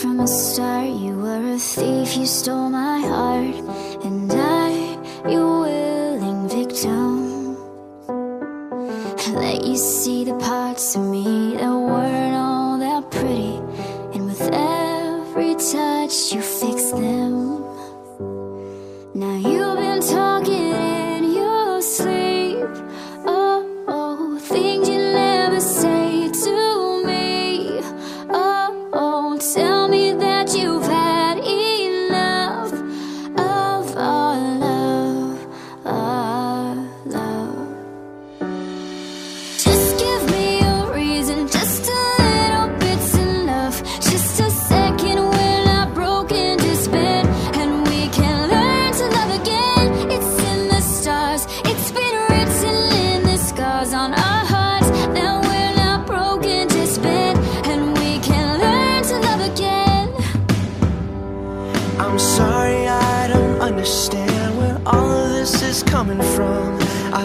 from the start You were a thief, you stole my heart And I, your willing victim. Let you see the parts of me That weren't all that pretty And with every touch you fix them. I'm sorry, I don't understand where all of this is coming from. I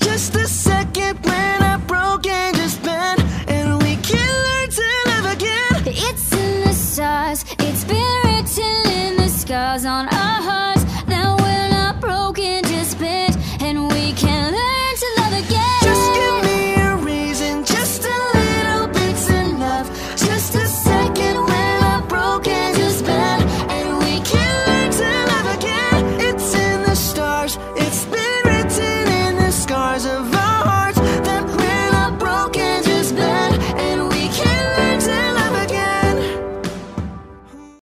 just a second when I